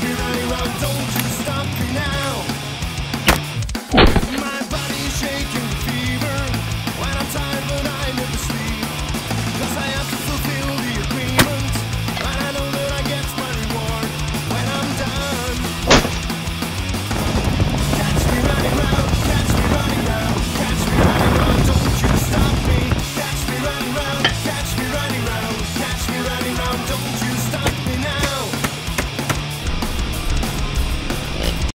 Funeral, don't